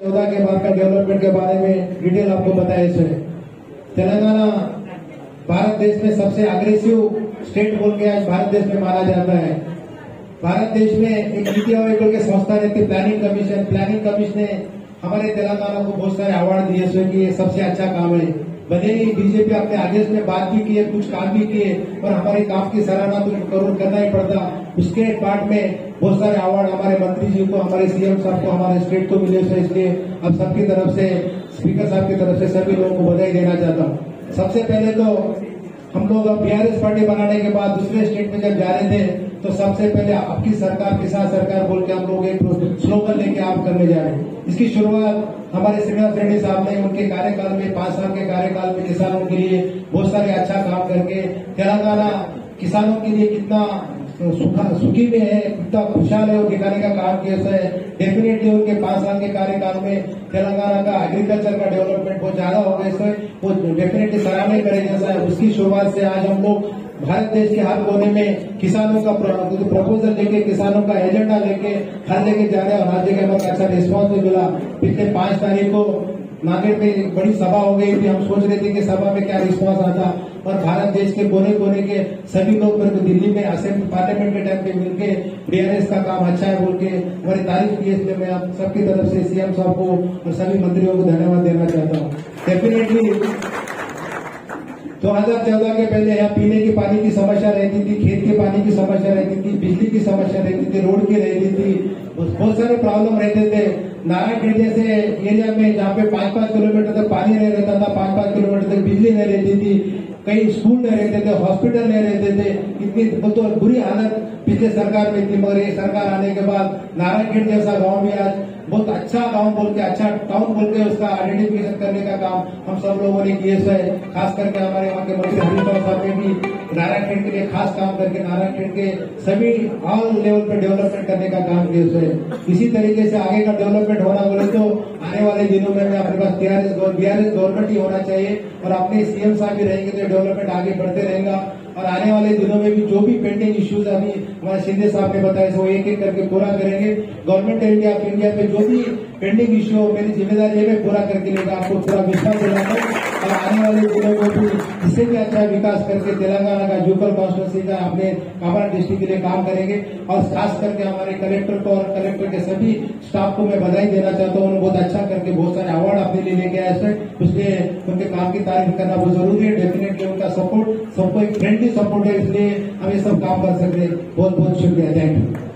चौदह के बाद का डेवलपमेंट के बारे में डिटेल आपको बताया इसमें तेलंगाना भारत देश में सबसे अग्रेसिव स्टेट बोल के आज भारत देश में माना जाता है। भारत देश में एक नीति आयोग के संस्था रहती है प्लानिंग कमीशन प्लानिंग कमीशन ने हमारे तेलंगाना को बहुत सारे अवार्ड दिए सो कि ये सबसे अच्छा काम है। भले ही बीजेपी अपने आदेश में बात भी की है, कुछ काम भी किए और हमारे काम की सराहना तो करो, करना ही पड़ता। उसके पार्ट में बहुत सारे अवार्ड हमारे मंत्री जी को, हमारे सीएम साहब को, हमारे स्टेट को मिले सो इसलिए अब सबकी तरफ़ से स्पीकर साहब की तरफ़ से सभी लोगों को बधाई देना चाहता हूँ। सबसे पहले तो हम लोग अब बीआरएस पार्टी बनाने के बाद दूसरे स्टेट में जब जा रहे थे तो सबसे पहले आपकी सरकार किसान सरकार बोल के हम लोग एक स्लोगन लेके आप करने जा रहे हैं। इसकी शुरुआत हमारे श्रीनिवास रेड्डी साहब ने, उनके कार्यकाल में, पाँच साल के कार्यकाल में किसानों के लिए बहुत सारे अच्छा काम करके, तेलंगाना किसानों के लिए कितना सुखी में है कितना खुशहाल है वो दिखाने का काम किया है। डेफिनेटली उनके पाँच साल के कार्यकाल में तेलंगाना का एग्रीकल्चर का डेवलपमेंट बहुत ज़्यादा हो गया सर वो डेफिनेटली सराहनीय करे जैसा है। उसकी शुरुआत से आज हम लोग भारत देश के हर कोने में किसानों का प्रपोजल लेके, किसानों का एजेंडा लेके, हर लेके जा रहे हैं और हर जगह बहुत अच्छा रिस्पॉन्स मिला। पिछले पाँच तारीख को नागेर में एक बड़ी सभा हो गई थी। हम सोच रहे थे कि सभा में क्या रिस्पॉन्स आता। और भारत देश के कोने कोने के सभी लोग मेरे को दिल्ली में असेंबली पार्लियामेंट के टाइम पे मिलके बीआरएस का काम अच्छा है बोल के, हमारी तारीफ़ की इसलिए मैं आप सबकी तरफ़ से सीएम साहब को और सभी मंत्रियों को धन्यवाद देना चाहता हूँ। डेफिनेटली दो हज़ार चौदह के पहले यहाँ पीने के पानी की समस्या रहती थी, खेत के पानी की समस्या रहती थी, बिजली की समस्या रहती थी, रोड की रहती बहुत सारे प्रॉब्लम रहते थे। नारायण जैसे एरिया में जहाँ पे पाँच पाँच किलोमीटर तक पानी नहीं रहता था पाँच पाँच किलोमीटर तक बिजली नहीं रहती थी, कई स्कूल नहीं रहते थे हॉस्पिटल नहीं रहते थे। इतनी तो बुरी हालत पिछले सरकार में थी मगर ये सरकार आने के बाद नारायण जैसा गाँव भी आज बहुत अच्छा गाँव बोल के अच्छा टाउन बोल के उसका आइडेंटिफिकेशन करने का काम हम सब लोगों ने किए है। खास करके हमारे वहाँ के मंत्री हरीश साहब ने भी नारायण खेड के लिए खास काम करके नारायण खेड के सभी ऑल लेवल पे डेवलपमेंट करने का काम किए है। इसी तरीके से आगे का डेवलपमेंट होना बोले तो आने वाले दिनों में अपने पास टीआरएस बीआरएस गवर्नमेंट ही होना चाहिए और अपने सीएम साहब भी रहेंगे तो डेवलपमेंट आगे बढ़ते रहेगा। और आने वाले दिनों में भी जो भी पेंडिंग इश्यूज़ अभी हमारे शिंदे साहब ने बताया वो एक एक करके पूरा करेंगे। गवर्नमेंट ऑफ़ इंडिया पे जो भी पेंडिंग इश्यू हो, मेरी ज़िम्मेदारी है, मैं पूरा करके लेगा आपको पूरा विश्वास दिलाता हूँ और आने वाले दिनों को भी इससे भी अच्छा विकास करके तेलंगाना का जुकल कॉन्स्टिट्यूंसी का अपने काबरा डिस्ट्रिक्ट के लिए काम करेंगे और खास करके हमारे कलेक्टर को और कलेक्टर के सभी स्टाफ को मैं बधाई देना चाहता हूँ बहुत अच्छा करके बहुत सारे अवार्ड अपने लिए लेके आए सर इसलिए उनके काम की तारीफ़ करना बहुत ज़रूरी है डेफिनेटली उनका सपोर्ट सबको एक फ्रेंडली सपोर्ट है इसलिए हम ये सब काम कर सकते हैं बहुत बहुत शुक्रिया थैंक यू